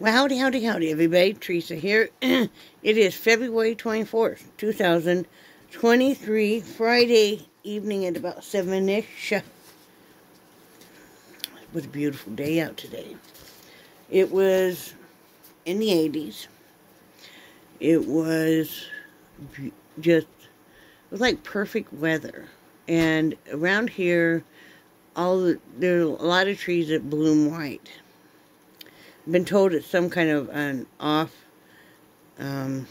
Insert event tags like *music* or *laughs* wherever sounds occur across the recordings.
Well, howdy, howdy, howdy, everybody. Teresa here. *clears throat* it is February 24th, 2023, Friday evening at about 7-ish. It was a beautiful day out today. It was in the 80s. It was just, it was like perfect weather. And around here, all the, there are a lot of trees that bloom white been told it's some kind of an off. Um,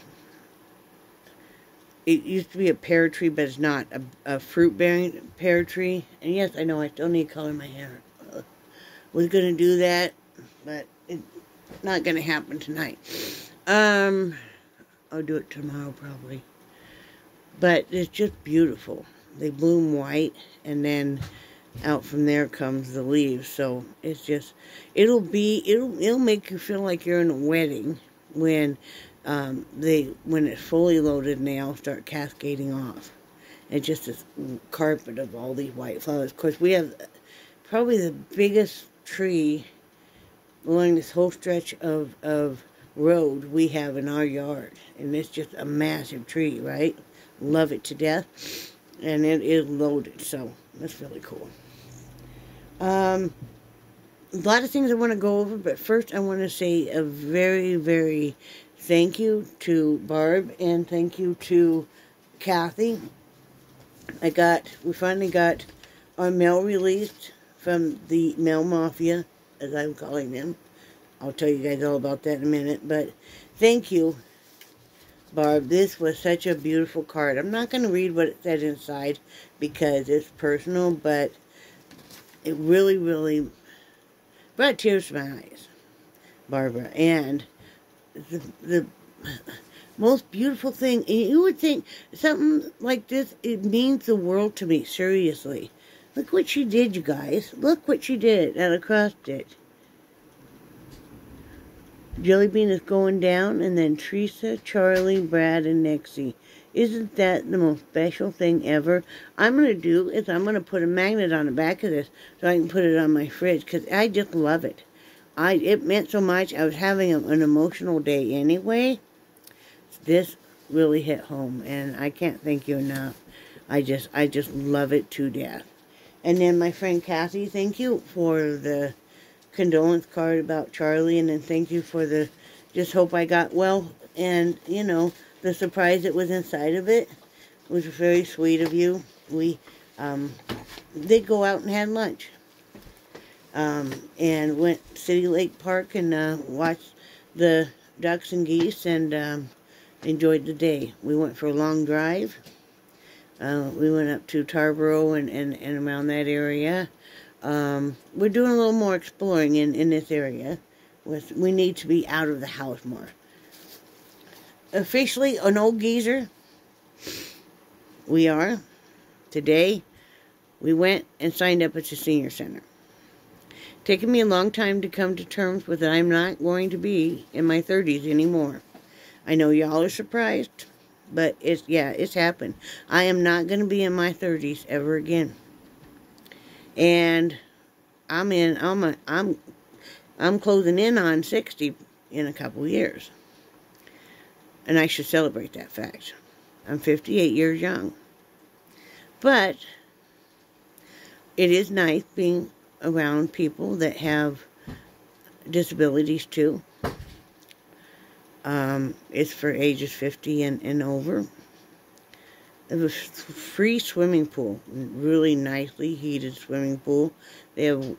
it used to be a pear tree, but it's not a, a fruit bearing pear tree. And yes, I know I still need to color my hair. Uh, was gonna do that, but it's not gonna happen tonight. Um, I'll do it tomorrow probably. But it's just beautiful. They bloom white, and then out from there comes the leaves. So it's just, it'll be, it'll, it'll make you feel like you're in a wedding when um, they, when it's fully loaded and they all start cascading off. And just this carpet of all these white flowers. Of course, we have probably the biggest tree along this whole stretch of, of road we have in our yard. And it's just a massive tree, right? Love it to death. And it is loaded, so that's really cool. Um, a lot of things I want to go over, but first I want to say a very, very thank you to Barb and thank you to Kathy. I got, we finally got our mail released from the mail mafia, as I'm calling them. I'll tell you guys all about that in a minute, but thank you, Barb. This was such a beautiful card. I'm not going to read what it said inside because it's personal, but it really, really brought tears to my eyes, Barbara. And the, the most beautiful thing, and you would think something like this, it means the world to me, seriously. Look what she did, you guys. Look what she did at a cross stitch. Jelly Bean is going down, and then Teresa, Charlie, Brad, and Nixie. Isn't that the most special thing ever? I'm going to do is I'm going to put a magnet on the back of this so I can put it on my fridge because I just love it. I It meant so much. I was having a, an emotional day anyway. This really hit home and I can't thank you enough. I just, I just love it to death. And then my friend Kathy, thank you for the condolence card about Charlie and then thank you for the just hope I got well and, you know, the surprise that was inside of it was very sweet of you. We um, did go out and had lunch. Um, and went City Lake Park and uh, watched the ducks and geese and um, enjoyed the day. We went for a long drive. Uh, we went up to Tarboro and, and, and around that area. Um, we're doing a little more exploring in, in this area. We need to be out of the house more officially an old geezer. We are. Today, we went and signed up at the senior center. Taken me a long time to come to terms with that I'm not going to be in my 30s anymore. I know y'all are surprised, but it's, yeah, it's happened. I am not going to be in my 30s ever again. And I'm in, I'm, a, I'm, I'm closing in on 60 in a couple years. And I should celebrate that fact. I'm 58 years young. But it is nice being around people that have disabilities too. Um, it's for ages 50 and, and over. Was free swimming pool, really nicely heated swimming pool. They have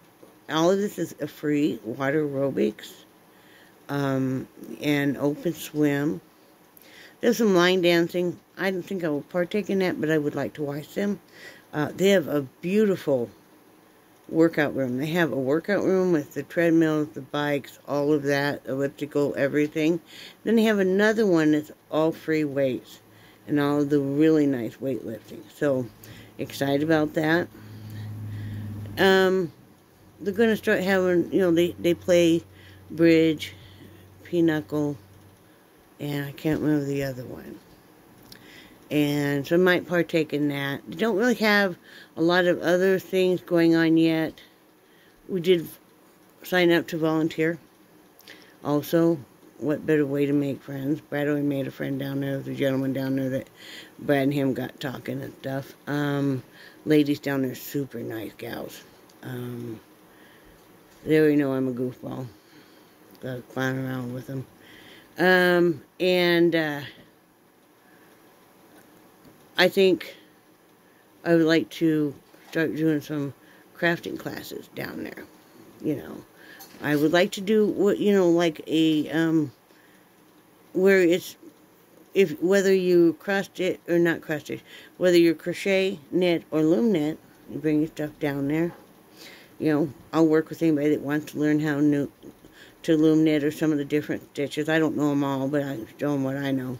all of this is a free water aerobics um, and open swim. There's some line dancing. I don't think I will partake in that, but I would like to watch them. Uh, they have a beautiful workout room. They have a workout room with the treadmills, the bikes, all of that, elliptical, everything. Then they have another one that's all free weights and all of the really nice weightlifting. So, excited about that. Um, they're going to start having, you know, they, they play bridge, pinochle, and I can't remember the other one. And so I might partake in that. They don't really have a lot of other things going on yet. We did sign up to volunteer Also, what better way to make friends? Brad already made a friend down there. There's a gentleman down there that Brad and him got talking and stuff. Um, ladies down there, super nice gals. Um, they already know I'm a goofball. Got to clown around with them. Um, and uh, I think I would like to start doing some crafting classes down there. You know, I would like to do what you know, like a um, where it's if whether you cross it or not cross it, whether you're crochet, knit, or loom knit, you bring your stuff down there. You know, I'll work with anybody that wants to learn how new, to knit or some of the different stitches. I don't know them all, but I show them what I know.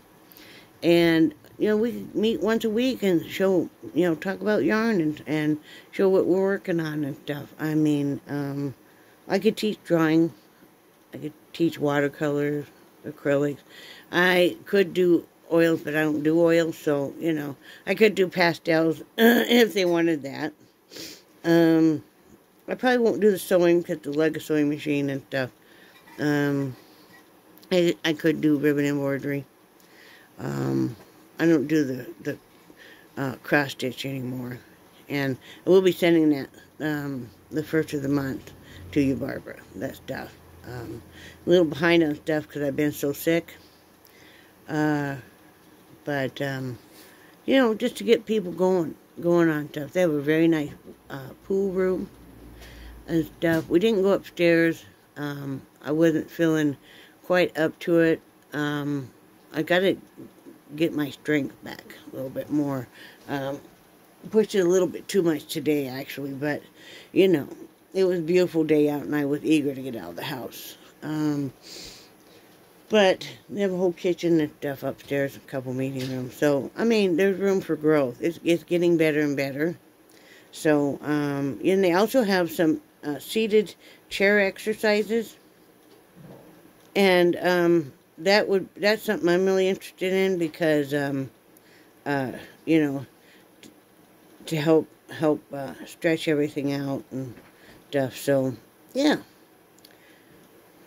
And you know, we meet once a week and show, you know, talk about yarn and, and show what we're working on and stuff. I mean, um, I could teach drawing. I could teach watercolors, acrylics. I could do oils, but I don't do oils, so, you know, I could do pastels *clears throat* if they wanted that. Um, I probably won't do the sewing because the Lego sewing machine and stuff. Um, I, I could do ribbon embroidery. Um, I don't do the, the uh, cross stitch anymore. And I will be sending that um, the first of the month to you, Barbara, that stuff. Um, a little behind on stuff because I've been so sick. Uh, but, um, you know, just to get people going, going on stuff. They have a very nice uh, pool room and stuff. We didn't go upstairs. Um, I wasn't feeling quite up to it. Um, I got to get my strength back a little bit more. Um, pushed it a little bit too much today, actually, but, you know, it was a beautiful day out, and I was eager to get out of the house. Um, but they have a whole kitchen and stuff upstairs, a couple meeting rooms. So, I mean, there's room for growth. It's, it's getting better and better. So, um, and they also have some uh, seated chair exercises. And um, that would that's something I'm really interested in because, um, uh, you know, to help help uh, stretch everything out and stuff. So, yeah,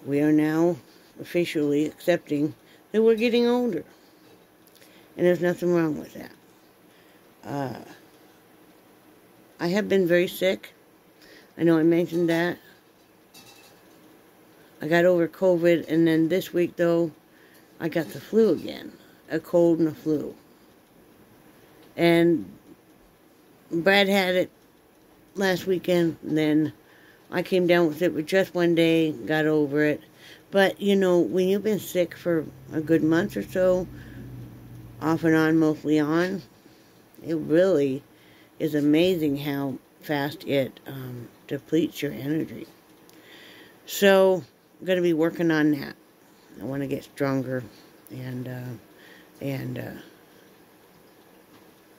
we are now officially accepting that we're getting older, and there's nothing wrong with that. Uh, I have been very sick. I know I mentioned that. I got over COVID, and then this week, though, I got the flu again. A cold and a flu. And Brad had it last weekend, and then I came down with it for just one day, got over it. But, you know, when you've been sick for a good month or so, off and on, mostly on, it really is amazing how fast it um, depletes your energy. So, going to be working on that. I want to get stronger and uh, and uh,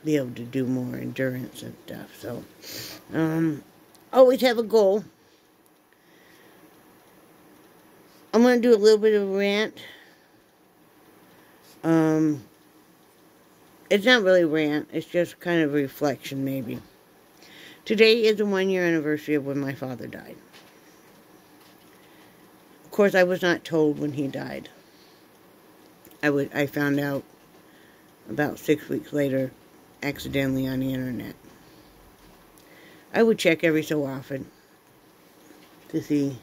be able to do more endurance and stuff. So, um, always have a goal. I'm going to do a little bit of rant. Um, it's not really rant. It's just kind of a reflection, maybe. Today is the one-year anniversary of when my father died. Course, I was not told when he died. I would I found out about six weeks later, accidentally on the internet. I would check every so often to see,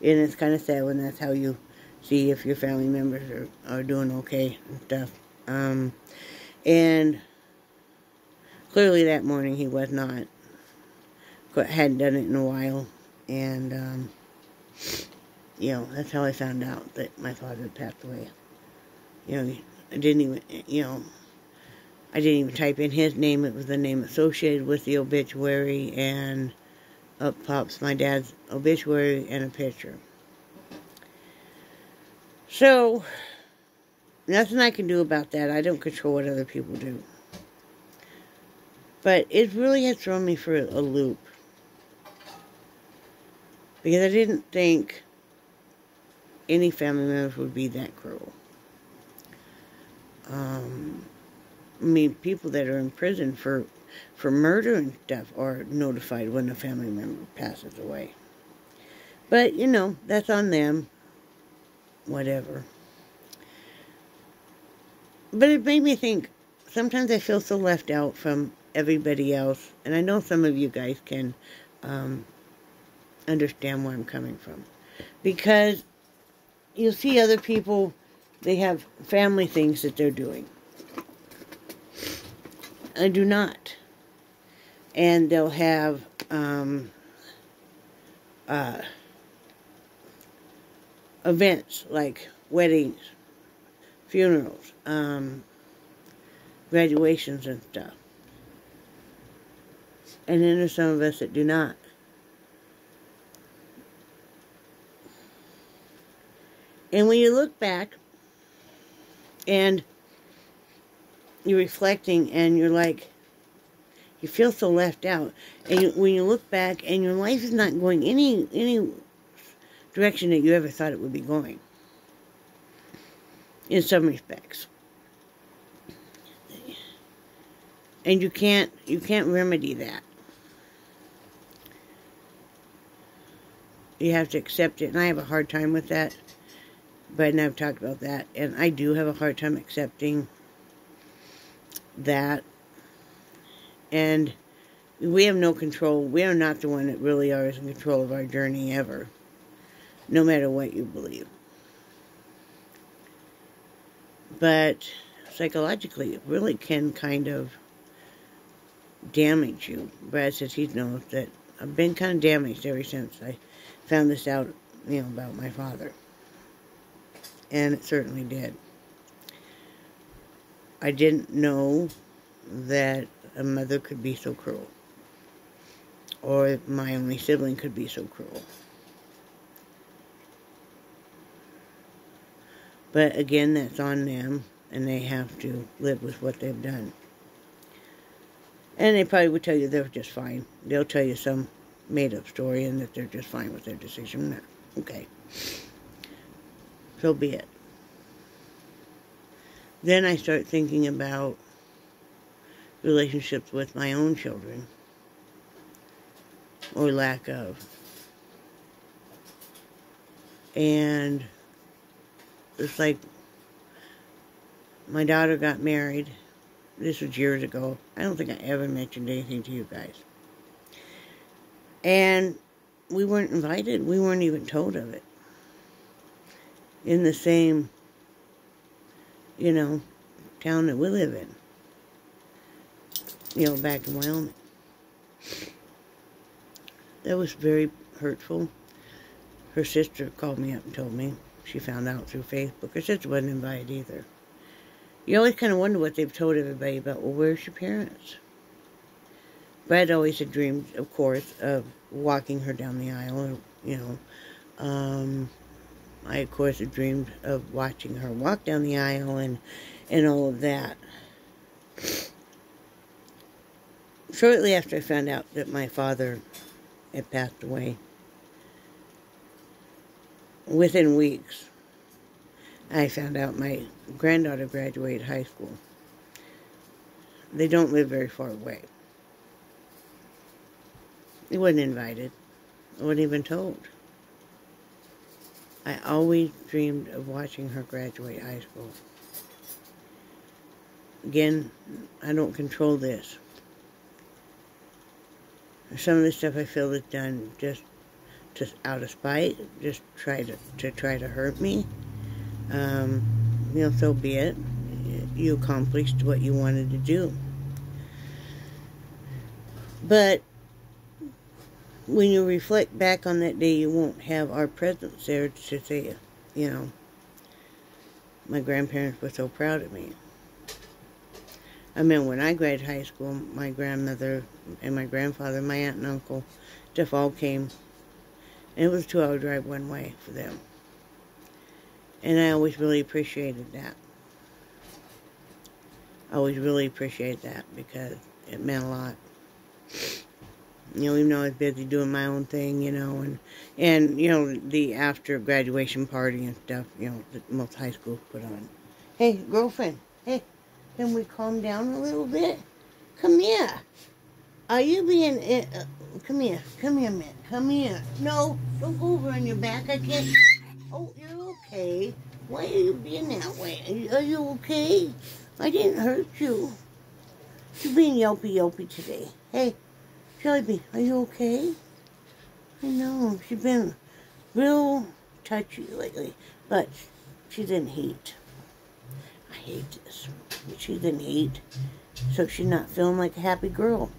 and it's kind of sad when that's how you see if your family members are, are doing okay and stuff. Um, and clearly that morning he was not. Hadn't done it in a while, and um, you know that's how I found out that my father had passed away. You know, I didn't even you know I didn't even type in his name. It was the name associated with the obituary, and up pops my dad's obituary and a picture. So, nothing I can do about that. I don't control what other people do. But it really has thrown me for a loop. Because I didn't think any family members would be that cruel. Um, I mean, people that are in prison for for murder and stuff are notified when a family member passes away. But, you know, that's on them. whatever. But it made me think, sometimes I feel so left out from everybody else, and I know some of you guys can um, understand where I'm coming from. Because you see other people, they have family things that they're doing. I do not. And they'll have um, uh, events like weddings, funerals, um, graduations and stuff. And then there's some of us that do not. And when you look back and you're reflecting and you're like, you feel so left out. And you, when you look back and your life is not going any any direction that you ever thought it would be going. In some respects. And you can't you can't remedy that. You have to accept it, and I have a hard time with that. But and I've talked about that, and I do have a hard time accepting that. And we have no control. We are not the one that really are in control of our journey ever, no matter what you believe. But psychologically, it really can kind of damage you. Brad says he knows that I've been kind of damaged ever since I found this out, you know, about my father. And it certainly did. I didn't know that a mother could be so cruel. Or my only sibling could be so cruel. But again, that's on them, and they have to live with what they've done. And they probably would tell you they're just fine. They'll tell you some made up story and that they're just fine with their decision. Okay. So be it. Then I start thinking about relationships with my own children or lack of. And it's like my daughter got married. This was years ago. I don't think I ever mentioned anything to you guys. And we weren't invited. We weren't even told of it. In the same, you know, town that we live in. You know, back in Wyoming. That was very hurtful. Her sister called me up and told me. She found out through Facebook. Her sister wasn't invited either. You always kind of wonder what they've told everybody about, well, where's your parents? Brad always had dreamed, of course, of walking her down the aisle, you know. Um, I, of course, dreamed of watching her walk down the aisle and, and all of that. Shortly after I found out that my father had passed away, within weeks, I found out my granddaughter graduated high school. They don't live very far away. He wasn't invited. I wasn't even told. I always dreamed of watching her graduate high school. Again, I don't control this. Some of the stuff I feel is done just just out of spite, just try to, to try to hurt me. Um, you know, so be it. You accomplished what you wanted to do. But when you reflect back on that day, you won't have our presence there to say, you know, my grandparents were so proud of me. I mean, when I graduated high school, my grandmother and my grandfather, my aunt and uncle, just all came. And it was a two-hour drive one way for them. And I always really appreciated that. I always really appreciated that because it meant a lot you know, even though I was busy doing my own thing, you know, and, and, you know, the after graduation party and stuff, you know, that most high schools put on. Hey, girlfriend, hey, can we calm down a little bit? Come here. Are you being, uh, come here, come here, man, come here. No, don't go over on your back, I can't, Oh, you're okay. Why are you being that way? Are you, are you okay? I didn't hurt you. You're being yelpy yelpy today. Hey, Shelby, are you okay? I know, she's been real touchy lately, but she didn't heat. I hate this. She didn't heat, so she's not feeling like a happy girl.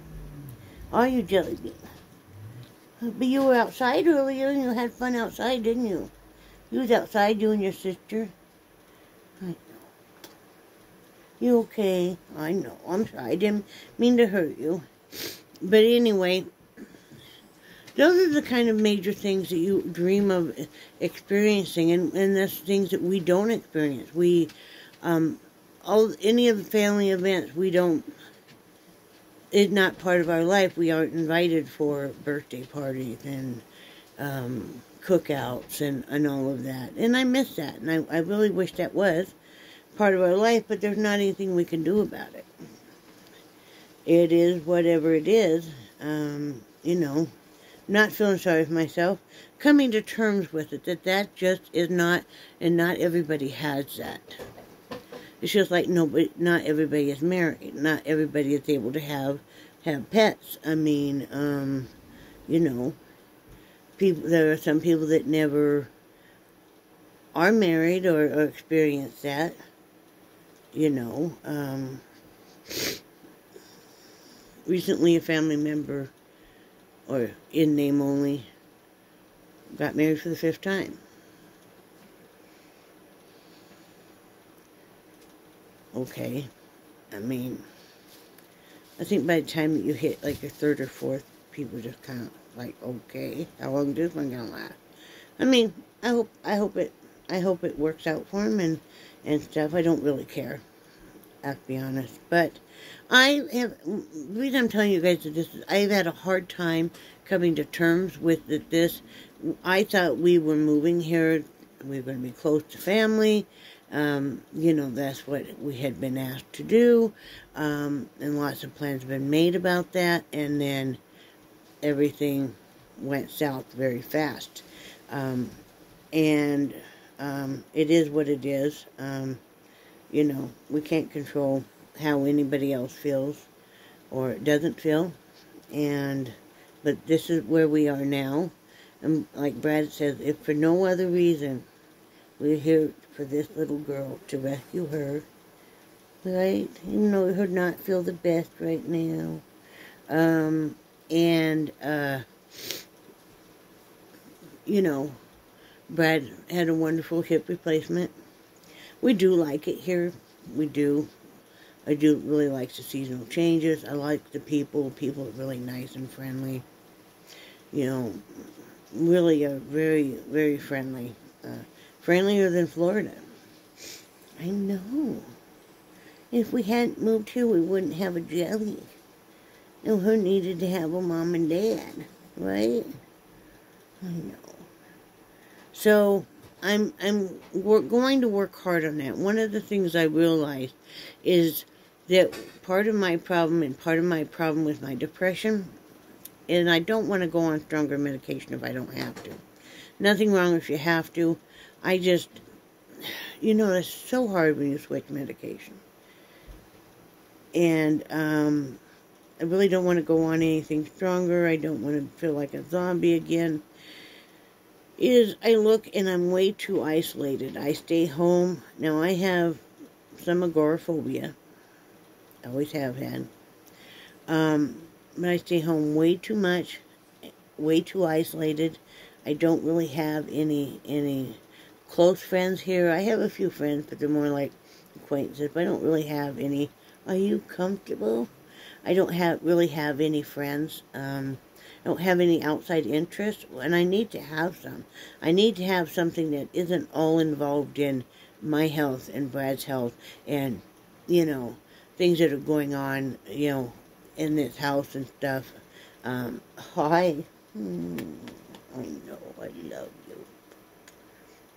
Are you, Jelly Bean? Uh, but you were outside earlier and you had fun outside, didn't you? You was outside, you and your sister. I know. You okay? I know. I'm sorry. I didn't mean to hurt you. But anyway, those are the kind of major things that you dream of experiencing, and, and that's things that we don't experience. We, um, all any of the family events, we don't is not part of our life. We aren't invited for birthday parties and um, cookouts and, and all of that. And I miss that. And I, I really wish that was part of our life, but there's not anything we can do about it. It is whatever it is. Um, you know, not feeling sorry for myself, coming to terms with it, that that just is not, and not everybody has that. It's just like nobody, not everybody is married. Not everybody is able to have have pets. I mean, um, you know, people. There are some people that never are married or, or experience that. You know, um, recently a family member, or in name only, got married for the fifth time. okay. I mean, I think by the time that you hit like your third or fourth, people just kind of like, okay, how long is this one gonna last? I mean, I hope, I hope it, I hope it works out for him and and stuff. I don't really care, I have to be honest. But I have, the reason I'm telling you guys that this is, I've had a hard time coming to terms with this. I thought we were moving here, we were going to be close to family, um, you know, that's what we had been asked to do, um, and lots of plans have been made about that, and then everything went south very fast. Um, and um, it is what it is. Um, you know, we can't control how anybody else feels or doesn't feel, and but this is where we are now. And like Brad says, if for no other reason, we're here for this little girl to rescue her. Right? You know, her not feel the best right now. Um, and, uh, you know, Brad had a wonderful hip replacement. We do like it here. We do. I do really like the seasonal changes. I like the people. People are really nice and friendly. You know, really a very, very friendly uh, friendlier than Florida. I know. If we hadn't moved here, we wouldn't have a jelly. And who needed to have a mom and dad, right? I know. So I'm I'm we're going to work hard on that. One of the things I realized is that part of my problem and part of my problem with my depression, and I don't want to go on stronger medication if I don't have to. Nothing wrong if you have to. I just, you know, it's so hard when you switch medication. And um, I really don't want to go on anything stronger. I don't want to feel like a zombie again. Is I look and I'm way too isolated. I stay home. Now I have some agoraphobia. I always have had. Um, but I stay home way too much, way too isolated. I don't really have any any close friends here. I have a few friends, but they're more like acquaintances. But I don't really have any. Are you comfortable? I don't have really have any friends. Um, I don't have any outside interests, and I need to have some. I need to have something that isn't all involved in my health and Brad's health, and you know things that are going on, you know, in this house and stuff. Um, hi. Hmm, I know. I love you.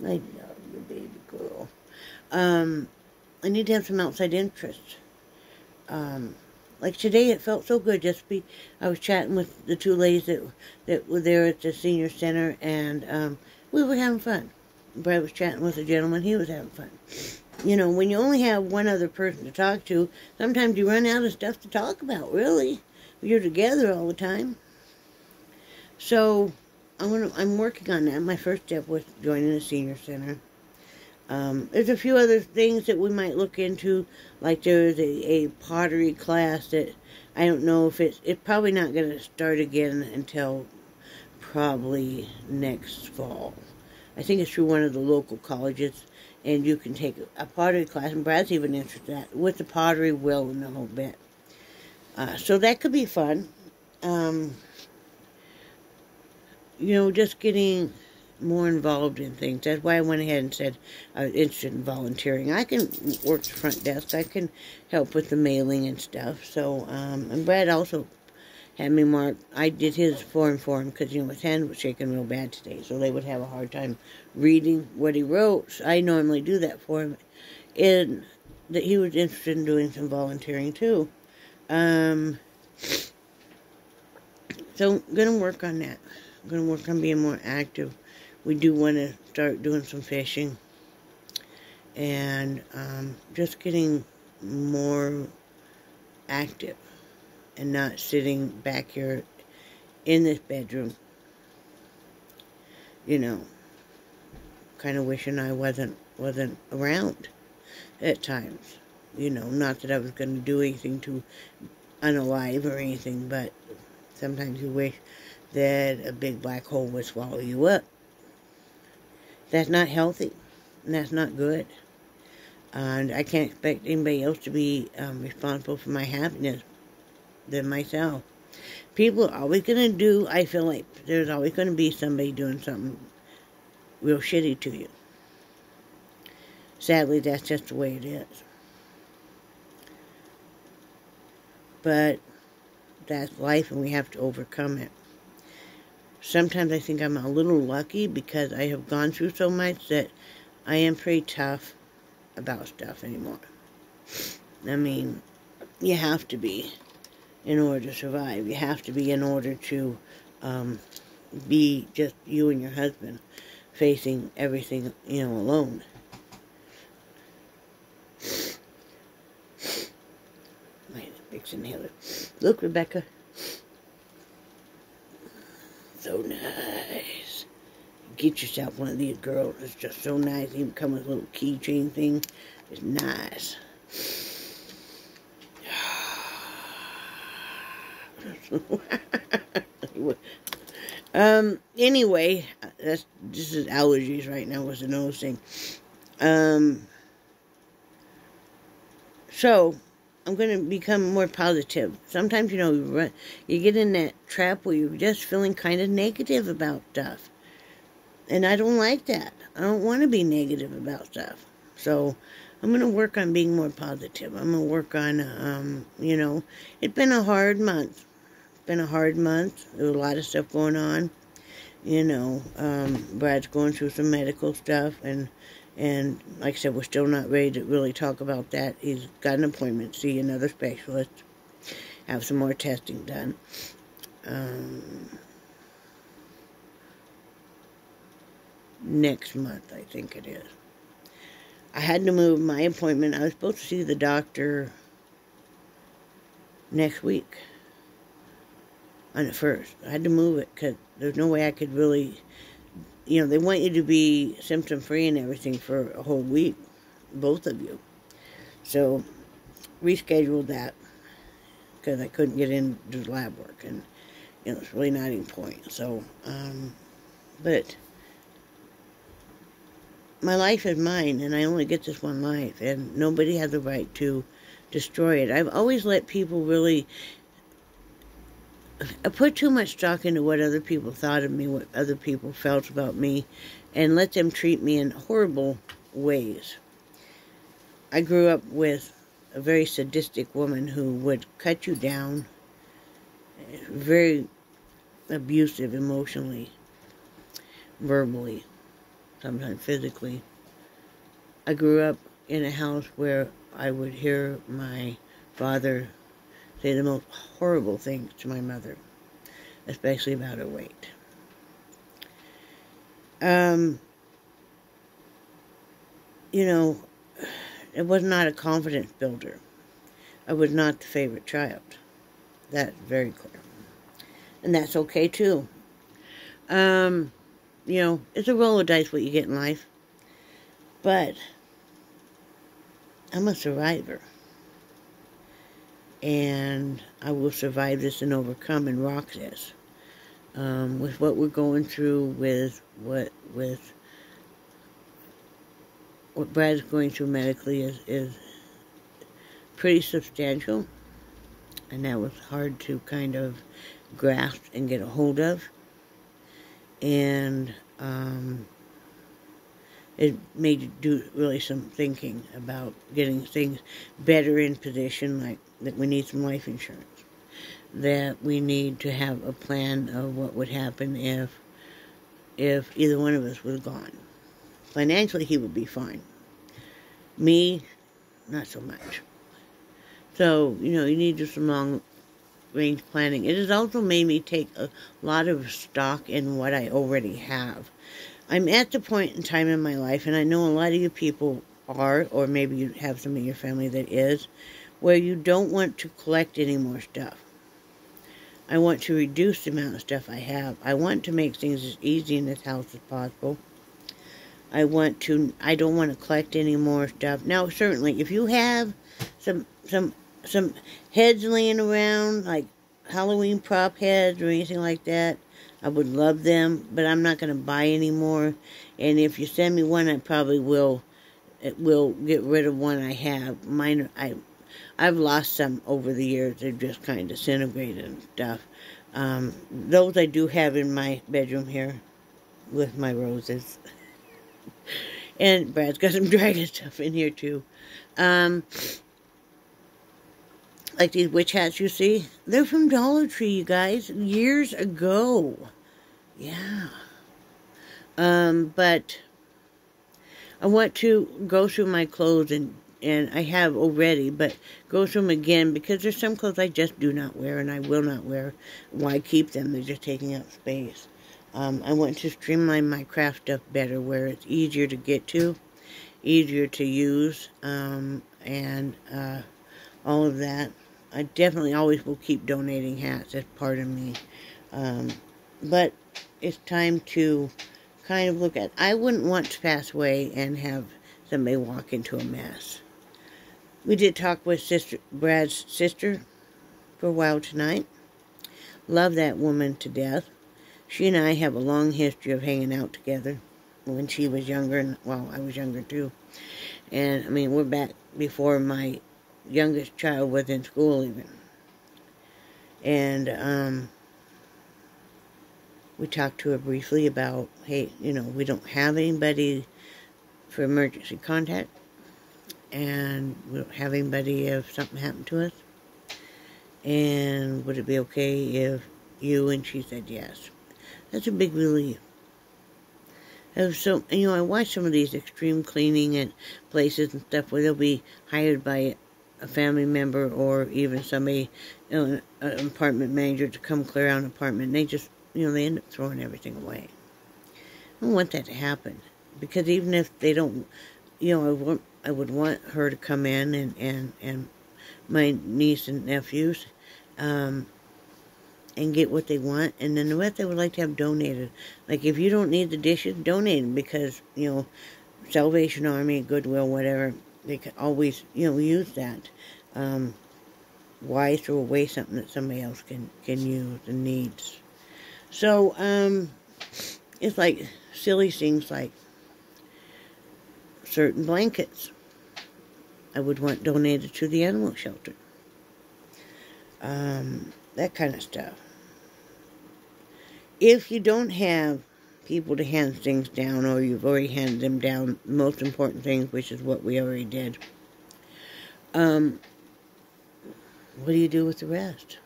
I love you, baby girl. Um, I need to have some outside interests. Um, like today, it felt so good just be. I was chatting with the two ladies that that were there at the senior center, and um, we were having fun. Brad was chatting with a gentleman. He was having fun. You know, when you only have one other person to talk to, sometimes you run out of stuff to talk about, really. You're together all the time. So, I'm, gonna, I'm working on that. My first step was joining the senior center. Um, there's a few other things that we might look into, like there's a, a pottery class that I don't know if it's, it's probably not going to start again until probably next fall. I think it's through one of the local colleges, and you can take a pottery class, and Brad's even interested in that, with the pottery wheel and the whole bit. Uh, so that could be fun. Um, you know, just getting more involved in things. That's why I went ahead and said I was interested in volunteering. I can work the front desk. I can help with the mailing and stuff. So, um, and Brad also had me mark. I did his form for him because, you know, his hand was shaking real bad today. So they would have a hard time reading what he wrote. So I normally do that for him. And that he was interested in doing some volunteering too. Um, so to work on that. I'm going to work on being more active we do want to start doing some fishing and um, just getting more active and not sitting back here in this bedroom you know kind of wishing I wasn't wasn't around at times you know not that I was going to do anything to unalive or anything but sometimes you wish that a big black hole would swallow you up that's not healthy. And that's not good. And I can't expect anybody else to be um, responsible for my happiness than myself. People are always going to do, I feel like there's always going to be somebody doing something real shitty to you. Sadly, that's just the way it is. But that's life and we have to overcome it. Sometimes I think I'm a little lucky because I have gone through so much that I am pretty tough about stuff anymore. I mean, you have to be in order to survive. You have to be in order to um, be just you and your husband facing everything, you know, alone. My big inhaler. Look, Rebecca so nice. Get yourself one of these girls. It's just so nice. Even come with a little keychain thing. It's nice. *laughs* um. Anyway, that's this is allergies right now. Was the nose thing. Um. So I'm going to become more positive. Sometimes, you know, you, run, you get in that trap where you're just feeling kind of negative about stuff. And I don't like that. I don't want to be negative about stuff. So I'm going to work on being more positive. I'm going to work on, um, you know, it's been a hard month. Been a hard month. There's a lot of stuff going on. You know, um, Brad's going through some medical stuff and and like I said, we're still not ready to really talk about that. He's got an appointment see another specialist, have some more testing done. Um, next month, I think it is. I had to move my appointment. I was supposed to see the doctor next week on the first. I had to move it because there's no way I could really you know, they want you to be symptom free and everything for a whole week, both of you. So, rescheduled that because I couldn't get into the lab work, and you know, it's really not any point. So, um, but my life is mine, and I only get this one life, and nobody has the right to destroy it. I've always let people really I put too much stock into what other people thought of me, what other people felt about me, and let them treat me in horrible ways. I grew up with a very sadistic woman who would cut you down, very abusive emotionally, verbally, sometimes physically. I grew up in a house where I would hear my father say the most horrible things to my mother, especially about her weight. Um, you know, it was not a confidence builder. I was not the favorite child. That's very clear. And that's okay too. Um, you know, it's a roll of dice what you get in life. But I'm a survivor. And I will survive this and overcome and rock this. Um, with what we're going through, with what with what Brad's going through medically is is pretty substantial, and that was hard to kind of grasp and get a hold of. And um, it made you do really some thinking about getting things better in position, like that we need some life insurance, that we need to have a plan of what would happen if if either one of us was gone. Financially, he would be fine. Me, not so much. So, you know, you need do some long range planning. It has also made me take a lot of stock in what I already have. I'm at the point in time in my life, and I know a lot of you people are, or maybe you have some in your family that is, where you don't want to collect any more stuff. I want to reduce the amount of stuff I have. I want to make things as easy in this house as possible. I want to, I don't want to collect any more stuff. Now, certainly, if you have some, some, some heads laying around, like Halloween prop heads or anything like that, I would love them, but I'm not going to buy any more. And if you send me one, I probably will. Will get rid of one I have. Mine, I, I've lost some over the years. They've just kind of disintegrated and stuff. Um, those I do have in my bedroom here with my roses. *laughs* and Brad's got some *laughs* dragon stuff in here too. Um, like these witch hats you see, they're from Dollar Tree, you guys, years ago. Yeah. Um, but I want to go through my clothes and and I have already, but go through them again because there's some clothes I just do not wear and I will not wear. Why keep them? They're just taking up space. Um, I want to streamline my craft stuff better where it's easier to get to, easier to use, um, and uh, all of that. I definitely always will keep donating hats. That's part of me. Um, but it's time to kind of look at. I wouldn't want to pass away and have somebody walk into a mess. We did talk with sister Brad's sister for a while tonight. Love that woman to death. She and I have a long history of hanging out together when she was younger, and well, I was younger too. And I mean, we're back before my youngest child was in school even. And um, we talked to her briefly about, hey, you know, we don't have anybody for emergency contact, and we don't have anybody if something happened to us. And would it be okay if you? And she said yes. That's a big relief. Oh, so, you know, I watch some of these extreme cleaning and places and stuff where they'll be hired by a family member or even somebody, you know, an apartment manager to come clear out an apartment. And they just, you know, they end up throwing everything away. I don't want that to happen because even if they don't, you know, I want, I would want her to come in and and and my niece and nephews, um, and get what they want, and then the rest they would like to have donated. Like if you don't need the dishes, donate them because you know, Salvation Army, Goodwill, whatever they can always, you know, use that. Um, why throw away something that somebody else can, can use and needs? So, um, it's like silly things like certain blankets I would want donated to the animal shelter. Um, that kind of stuff. If you don't have people to hand things down or you've already handed them down the most important things, which is what we already did. Um, what do you do with the rest?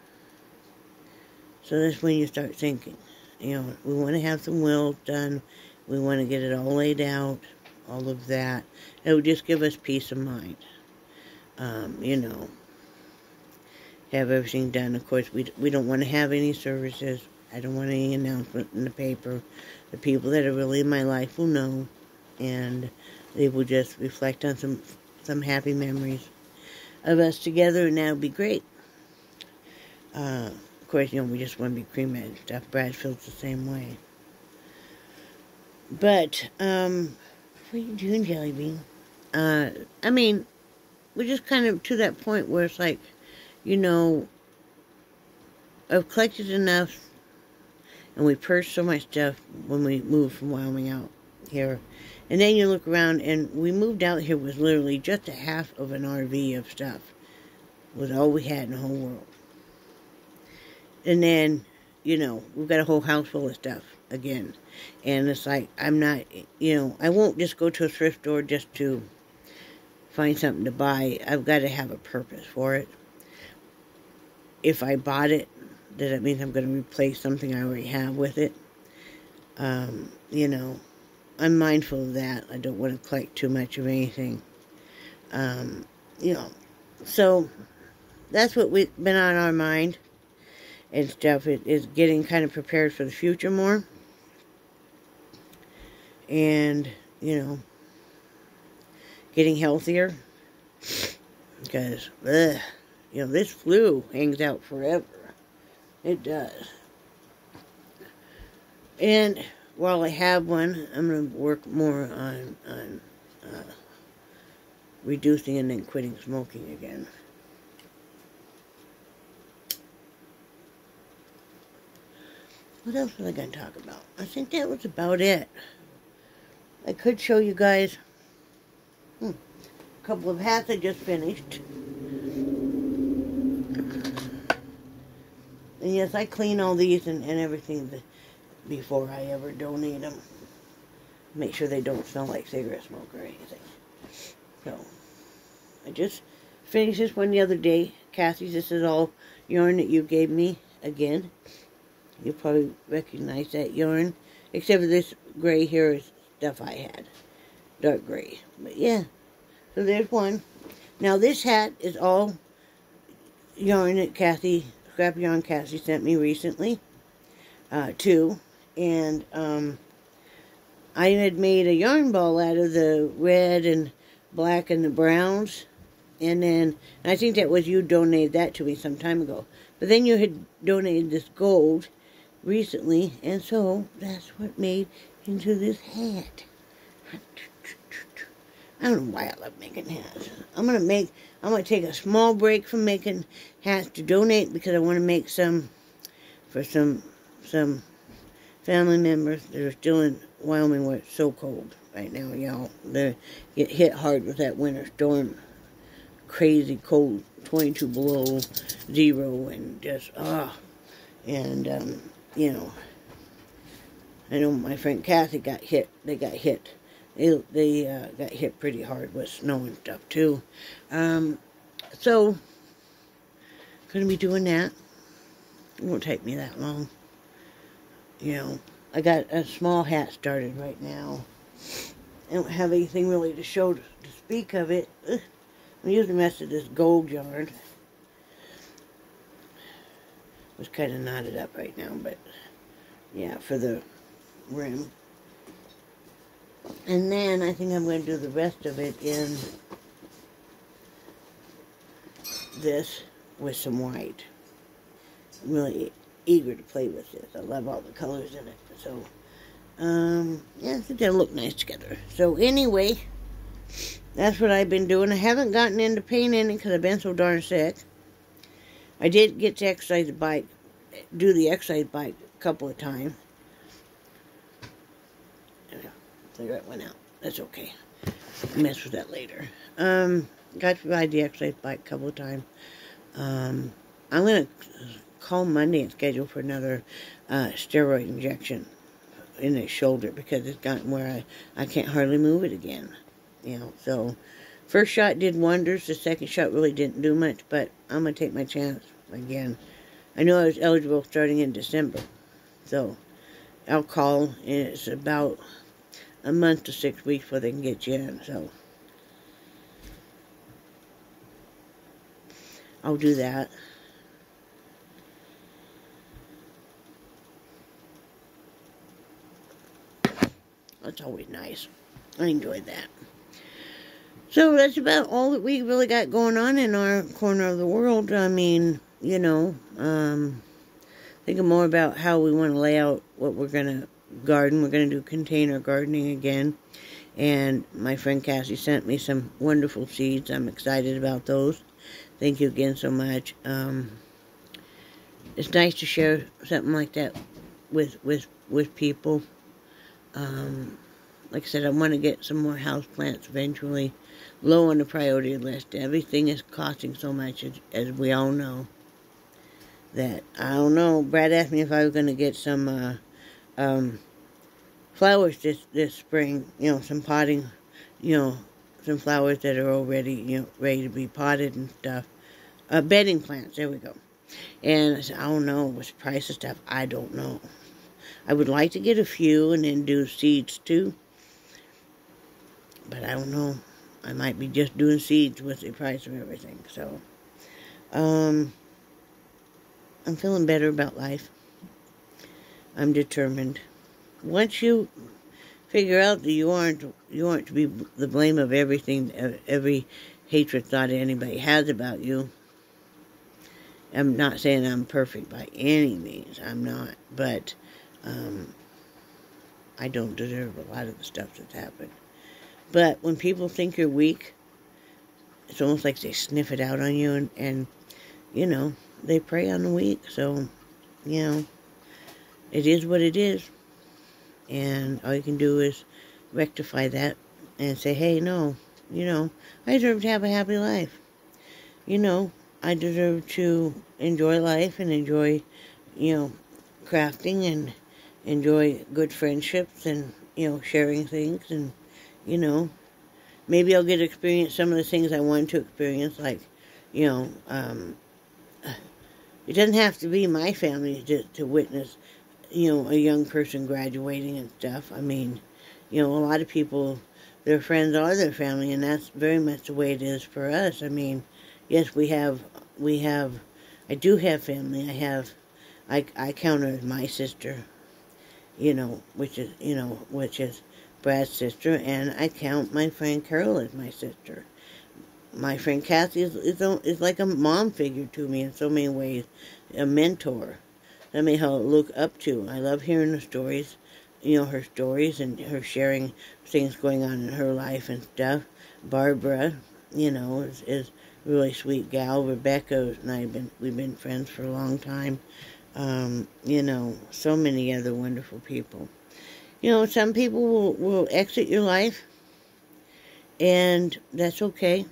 So that's when you start thinking. You know, we want to have some wills done. We want to get it all laid out, all of that. It would just give us peace of mind. Um, you know, have everything done. Of course, we, we don't want to have any services. I don't want any announcement in the paper. The people that are really in my life will know. and they will just reflect on some some happy memories of us together, and that would be great. Uh, of course, you know, we just want to be cremated and stuff. Brad feels the same way. But, um, what are you doing, Jelly Bean? Uh, I mean, we're just kind of to that point where it's like, you know, I've collected enough and we purged so much stuff when we moved from Wyoming out here. And then you look around and we moved out here with literally just a half of an RV of stuff. Was all we had in the whole world. And then, you know, we've got a whole house full of stuff again. And it's like, I'm not, you know, I won't just go to a thrift store just to find something to buy. I've got to have a purpose for it. If I bought it, does that mean I'm going to replace something I already have with it? Um, you know, I'm mindful of that. I don't want to collect too much of anything. Um, you know, so that's what we've been on our mind and stuff. It is getting kind of prepared for the future more. And, you know, getting healthier. Because, ugh, you know, this flu hangs out forever. It does. And while I have one, I'm going to work more on, on uh, reducing and then quitting smoking again. What else was I going to talk about? I think that was about it. I could show you guys hmm, a couple of hats I just finished. And yes, I clean all these and, and everything before I ever donate them. Make sure they don't smell like cigarette smoke or anything. So, I just finished this one the other day. Kathy, this is all yarn that you gave me again. You'll probably recognize that yarn. Except for this gray here is stuff I had. Dark gray. But yeah. So there's one. Now this hat is all yarn that Kathy, scrap yarn Kathy sent me recently. Uh, too. And um, I had made a yarn ball out of the red and black and the browns. And then, and I think that was you donated that to me some time ago. But then you had donated this gold recently, and so that's what made into this hat. I don't know why I love making hats. I'm gonna make. I'm gonna take a small break from making hats to donate because I want to make some for some some family members that are still in Wyoming where it's so cold right now, y'all. They get hit hard with that winter storm. Crazy cold, 22 below zero, and just ah, and um, you know, I know my friend Kathy got hit. They got hit. They, they uh, got hit pretty hard with snow and stuff too. Um, so, gonna be doing that. It won't take me that long. You know, I got a small hat started right now. I don't have anything really to show to, to speak of it. I'm using the rest of this gold yarn was kind of knotted up right now, but yeah, for the rim. And then I think I'm going to do the rest of it in this with some white. I'm really eager to play with this. I love all the colors in it. So, um, yeah, I think they'll look nice together. So anyway, that's what I've been doing. I haven't gotten into painting because I've been so darn sick. I did get to exercise the bike, do the exercise bike a couple of times. Cigarette went out. That's okay. I'll mess with that later. Um, got to ride the exercise bike a couple of times. Um, I'm going to call Monday and schedule for another uh, steroid injection in the shoulder because it's gotten where I, I can't hardly move it again. You know, so First shot did wonders. The second shot really didn't do much, but I'm going to take my chance again. I know I was eligible starting in December. So I'll call, and it's about a month to six weeks before they can get you in. So I'll do that. That's always nice. I enjoyed that. So that's about all that we really got going on in our corner of the world. I mean, you know, um, thinking more about how we want to lay out what we're going to garden. We're going to do container gardening again. And my friend Cassie sent me some wonderful seeds. I'm excited about those. Thank you again so much. Um, it's nice to share something like that with with with people. Um, like I said, I want to get some more house plants eventually. Low on the priority list. Everything is costing so much, as, as we all know. That I don't know. Brad asked me if I was going to get some uh, um, flowers this this spring. You know, some potting. You know, some flowers that are already you know ready to be potted and stuff. Uh, bedding plants. There we go. And I said, I don't know what's the price of stuff. I don't know. I would like to get a few and then do seeds too. But I don't know. I might be just doing seeds with the price of everything. So, um, I'm feeling better about life. I'm determined. Once you figure out that you aren't you aren't to be the blame of everything, every hatred thought anybody has about you. I'm not saying I'm perfect by any means. I'm not, but um, I don't deserve a lot of the stuff that's happened. But when people think you're weak, it's almost like they sniff it out on you and, and you know, they prey on the weak. So, you know, it is what it is. And all you can do is rectify that and say, hey, no, you know, I deserve to have a happy life. You know, I deserve to enjoy life and enjoy, you know, crafting and enjoy good friendships and, you know, sharing things and, you know, maybe I'll get to experience some of the things I want to experience, like, you know, um, *sighs* it doesn't have to be my family to, to witness, you know, a young person graduating and stuff. I mean, you know, a lot of people, their friends are their family, and that's very much the way it is for us. I mean, yes, we have, we have, I do have family. I have, I, I count her as my sister you know, which is, you know, which is Brad's sister, and I count my friend Carol as my sister. My friend Kathy is, is, is like a mom figure to me in so many ways, a mentor, somebody to look up to. I love hearing the stories, you know, her stories and her sharing things going on in her life and stuff. Barbara, you know, is, is really sweet gal. Rebecca and I have been we've been friends for a long time um, you know, so many other wonderful people. You know, some people will, will exit your life, and that's okay,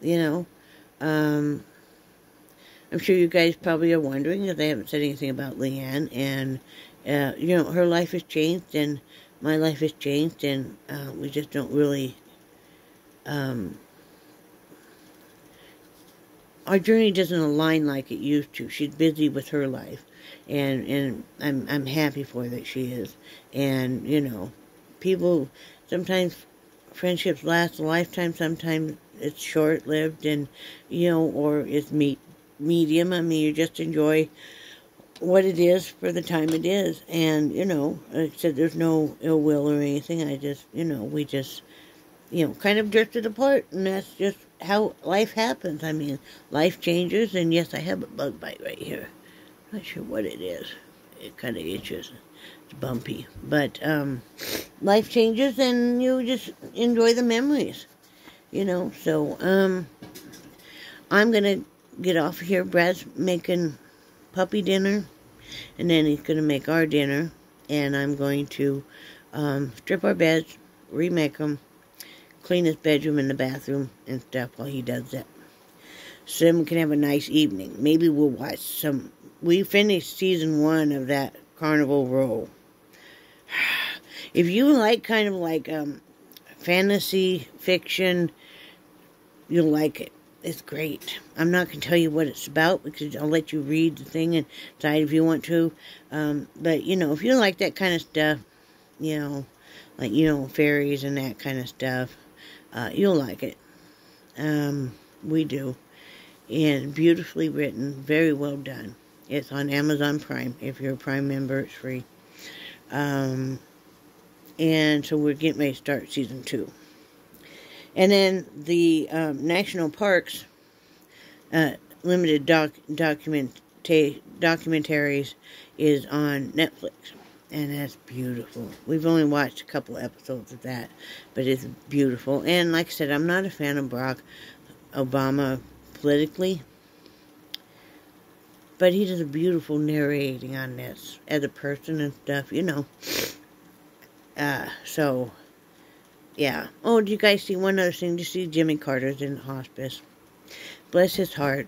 you know. Um, I'm sure you guys probably are wondering if they haven't said anything about Leanne, and, uh, you know, her life has changed, and my life has changed, and uh, we just don't really, um, our journey doesn't align like it used to. She's busy with her life and and I'm I'm happy for that she is. And you know, people sometimes friendships last a lifetime. Sometimes it's short lived, and you know, or it's meet medium. I mean, you just enjoy what it is for the time it is. And, you know, like I said, there's no ill will or anything. I just, you know, we just, you know, kind of drifted apart. And that's just how life happens. I mean, life changes. And yes, I have a bug bite right here. Not sure what it is. It kind of itches. It's bumpy. But um, life changes and you just enjoy the memories. You know, so um, I'm going to get off here. Brad's making puppy dinner. And then he's going to make our dinner. And I'm going to um, strip our beds, remake them, clean his bedroom and the bathroom and stuff while he does that. So we can have a nice evening. Maybe we'll watch some we finished season one of that Carnival Row. *sighs* If you like kind of like um, fantasy fiction, you'll like it. It's great. I'm not going to tell you what it's about because I'll let you read the thing inside if you want to. Um, but, you know, if you like that kind of stuff, you know, like, you know, fairies and that kind of stuff, uh, you'll like it. Um, we do. And beautifully written, very well done. It's on Amazon Prime. If you're a Prime member, it's free. Um, And so we're getting ready to start season two. And then the um, national parks uh, limited doc document documentaries is on Netflix, and that's beautiful. We've only watched a couple episodes of that, but it's beautiful. And like I said, I'm not a fan of Barack Obama politically, but he does a beautiful narrating on this as a person and stuff, you know. Uh, so, yeah. Oh, did you guys see one other thing? Did you see Jimmy Carter's in hospice? Bless his heart.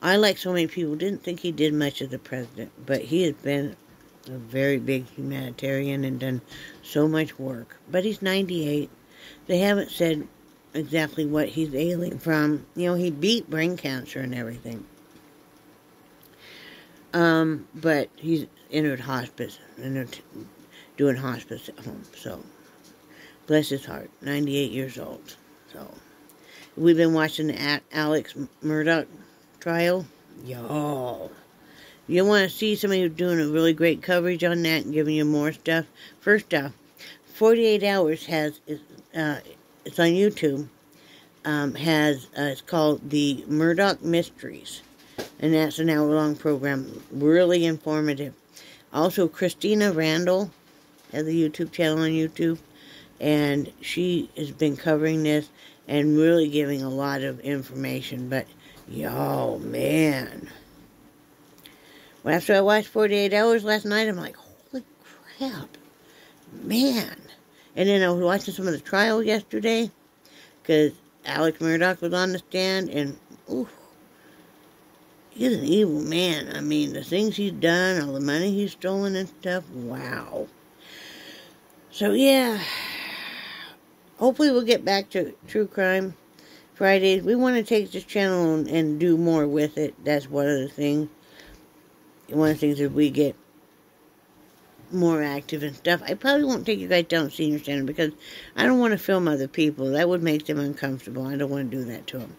I, like so many people, didn't think he did much as a president, but he has been a very big humanitarian and done so much work. But he's 98. They haven't said exactly what he's ailing from. You know, he beat brain cancer and everything. Um, but he's entered hospice and doing hospice at home. So, bless his heart, 98 years old. So, we've been watching the Alex Murdaugh trial. Y'all. You want to see somebody who's doing a really great coverage on that and giving you more stuff? First off, 48 Hours has, uh, it's on YouTube, um, has, uh, it's called The Murdaugh Mysteries. And that's an hour-long program. Really informative. Also, Christina Randall has a YouTube channel on YouTube. And she has been covering this and really giving a lot of information. But Yo, man. Well, after I watched 48 Hours last night, I'm like, holy crap. Man. And then I was watching some of the trial yesterday, because Alex Murdaugh was on the stand, and, ooh, he's an evil man. I mean, the things he's done, all the money he's stolen and stuff, wow. So, yeah. Hopefully we'll get back to true crime. Fridays. We want to take this channel and do more with it. That's one of the things. One of the things that we get more active and stuff. I probably won't take you guys down to Senior Center because I don't want to film other people. That would make them uncomfortable. I don't want to do that to them.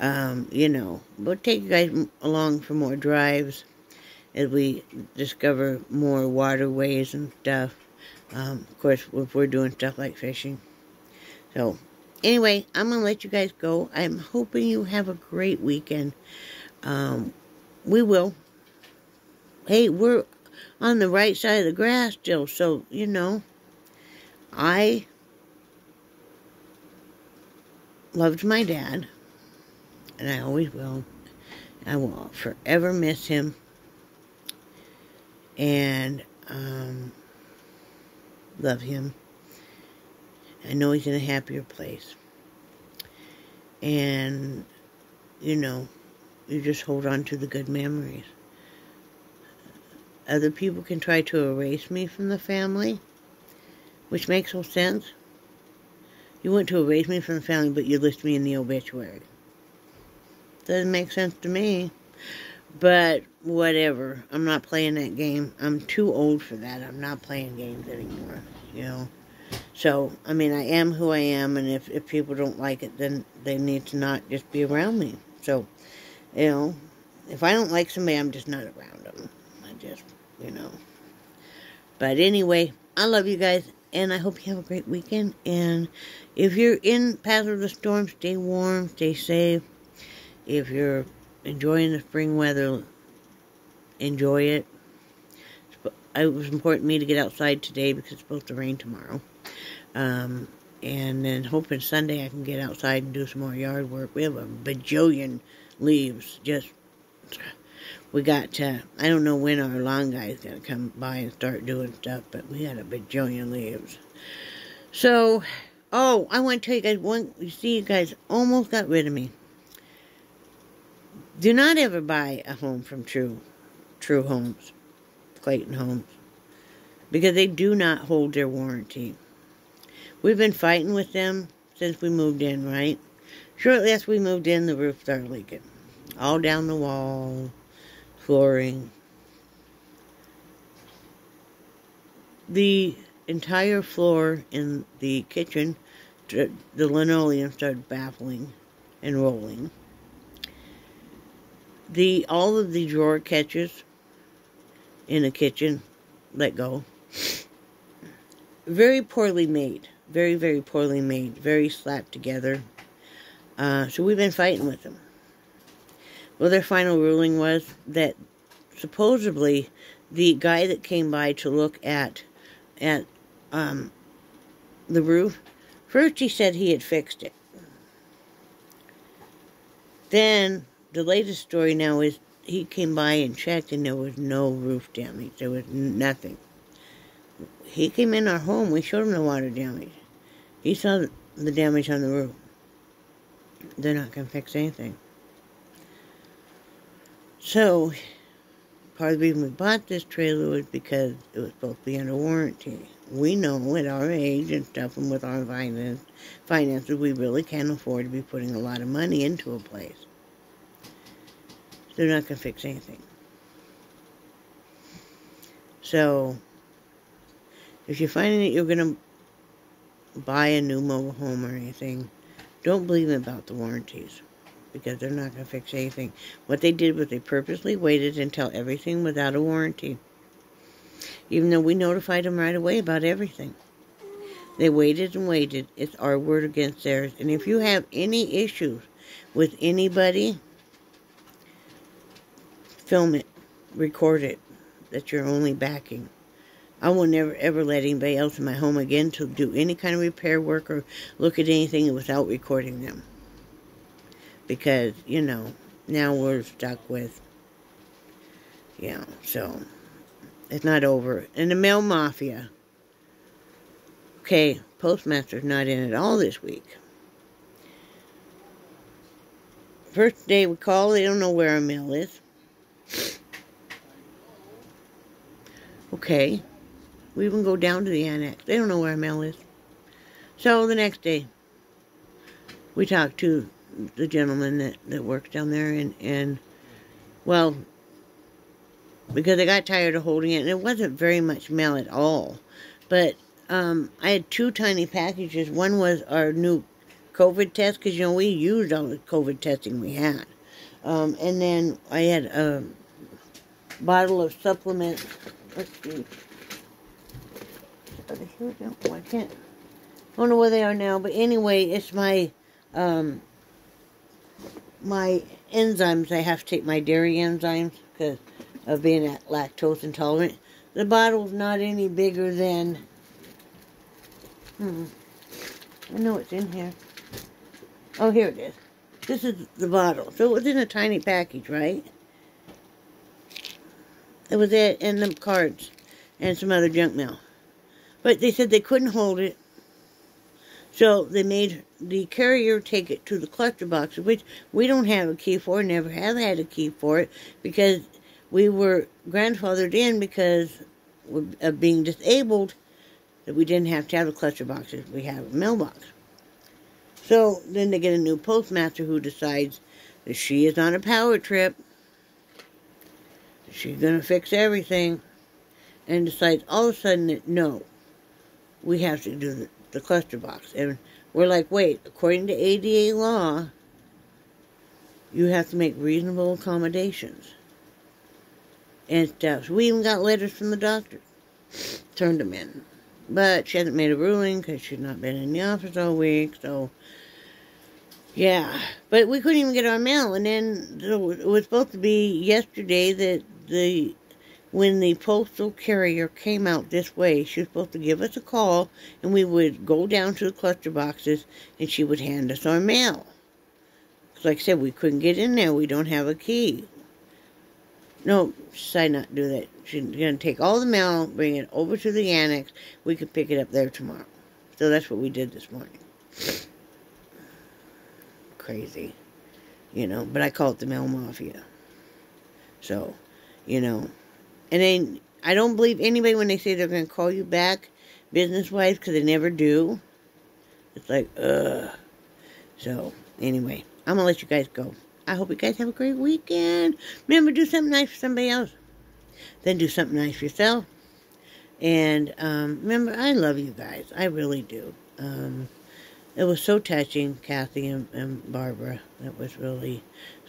Um, you know, we'll take you guys along for more drives as we discover more waterways and stuff. Um, of course, if we're doing stuff like fishing. So, anyway, I'm going to let you guys go. I'm hoping you have a great weekend. Um, we will. Hey, we're on the right side of the grass still, so, you know, I loved my dad, and I always will. I will forever miss him. And, um, love him. I know he's in a happier place. And, you know, you just hold on to the good memories. Other people can try to erase me from the family, which makes no sense. You want to erase me from the family, but you list me in the obituary. Doesn't make sense to me. But whatever. I'm not playing that game. I'm too old for that. I'm not playing games anymore. You know. So, I mean, I am who I am, and if, if people don't like it, then they need to not just be around me. So, you know, if I don't like somebody, I'm just not around them. I just, you know. But anyway, I love you guys, and I hope you have a great weekend. And if you're in path of the storm, stay warm, stay safe. If you're enjoying the spring weather, enjoy it. It was important to me to get outside today because it's supposed to rain tomorrow. Um, and then hoping Sunday I can get outside and do some more yard work. We have a bajillion leaves. Just, we got to, I don't know when our lawn guy's going to come by and start doing stuff, but we got a bajillion leaves. So, oh, I want to tell you guys one, you see, you guys almost got rid of me. Do not ever buy a home from True, True Homes, Clayton Homes, because they do not hold their warranty. We've been fighting with them since we moved in, right? Shortly after we moved in, the roof started leaking. All down the wall, flooring. The entire floor in the kitchen, the linoleum started baffling and rolling. The all of the drawer catches in the kitchen let go very poorly made. Very, very poorly made. Very slapped together. Uh, so we've been fighting with them. Well, their final ruling was that supposedly the guy that came by to look at at um, the roof, first he said he had fixed it. Then the latest story now is he came by and checked and there was no roof damage. There was nothing. He came in our home. We showed him the water damage. He saw the damage on the roof. They're not going to fix anything. So, part of the reason we bought this trailer was because it was supposed to be under warranty. We know at our age and stuff and with our finance, finances, we really can't afford to be putting a lot of money into a place. They're not going to fix anything. So, if you're finding that you're going to buy a new mobile home or anything, don't believe them about the warranties because they're not going to fix anything. What they did was they purposely waited until everything was out of warranty. Even though we notified them right away about everything. They waited and waited. It's our word against theirs. And if you have any issues with anybody, film it, record it, that you're only backing. I will never ever let anybody else in my home again to do any kind of repair work or look at anything without recording them because, you know, now we're stuck with, yeah, so it's not over. And the mail mafia. Okay, postmaster's not in at all this week. First day we call, they don't know where our mail is. Okay. We even go down to the annex. They don't know where our mail is. So the next day, we talked to the gentleman that, that works down there and, and well, because I got tired of holding it and it wasn't very much mail at all. But um, I had two tiny packages. One was our new COVID test because, you know, we used all the COVID testing we had. Um, and then I had a bottle of supplements. Let's see. No, I can't. I don't know where they are now. But anyway, it's my um, my enzymes, I have to take my dairy enzymes because of being lactose intolerant. The bottle's not any bigger than, hmm, I know it's in here. Oh, here it is. This is the bottle. So it was in a tiny package, right? It was there in the cards and some other junk mail. But they said they couldn't hold it so they made the carrier take it to the cluster box, which we don't have a key for, never have had a key for it, because we were grandfathered in because of being disabled, that we didn't have to have the cluster boxes. We have a mailbox. So then they get a new postmaster who decides that she is on a power trip. She's going to fix everything. And decides all of a sudden that no, we have to do the, the cluster box. And we're like, wait, according to ADA law, you have to make reasonable accommodations and stuff. We even got letters from the doctor. Turned them in. But she hasn't made a ruling because she's not been in the office all week, so yeah. But we couldn't even get our mail. And then it was supposed to be yesterday that the when the postal carrier came out this way, she was supposed to give us a call and we would go down to the cluster boxes and she would hand us our mail. Because, like I said, we couldn't get in there. We don't have a key. No, she decided not do that. She's going to take all the mail, bring it over to the annex. We could pick it up there tomorrow. So that's what we did this morning. Crazy. You know, but I call it the mail mafia. So, you know, and then I don't believe anybody when they say they're going to call you back business wise because they never do. It's like, ugh. So, anyway, I'm going to let you guys go. I hope you guys have a great weekend. Remember, do something nice for somebody else. Then do something nice for yourself. And um, remember, I love you guys. I really do. Um, it was so touching, Kathy and, and Barbara. That was really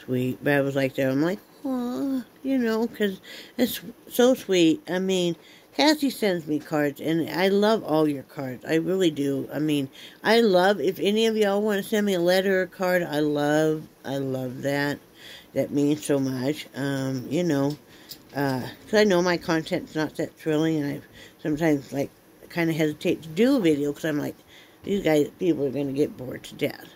sweet. But I was like there. I'm like, Aw, you know, because it's so sweet. I mean, Kathy sends me cards, and I love all your cards. I really do. I mean, I love if any of y'all want to send me a letter or a card. I love, I love that. That means so much. Um, you know, because uh, I know my content's not that thrilling, and I sometimes like kind of hesitate to do a video because I'm like, these guys, people are going to get bored to death.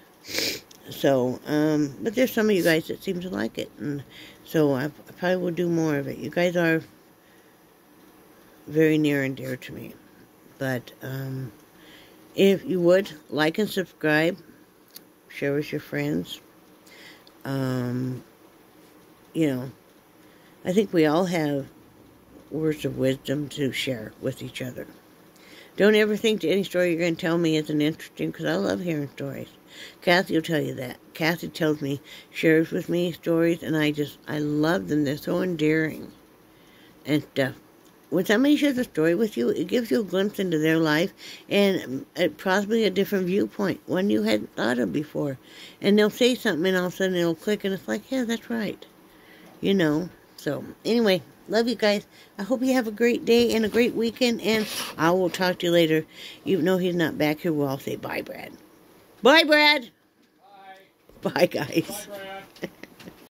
So, um, but there's some of you guys that seem to like it, and so I, I probably will do more of it. You guys are very near and dear to me. But um, if you would like and subscribe, share with your friends. Um, you know, I think we all have words of wisdom to share with each other. Don't ever think that any story you're going to tell me isn't interesting because I love hearing stories. Kathy will tell you that. Kathy tells me, shares with me stories, and I just, I love them. They're so endearing and stuff when somebody shares a story with you, it gives you a glimpse into their life and possibly a different viewpoint, one you hadn't thought of before. And they'll say something and all of a sudden it'll click and it's like, yeah, that's right. You know. So, anyway, love you guys. I hope you have a great day and a great weekend and I will talk to you later. Even though he's not back here, well, I'll say bye, Brad. Bye, Brad. Bye. Guys. Bye.